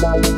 Bye.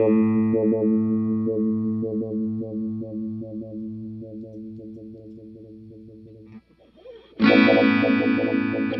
Thank you.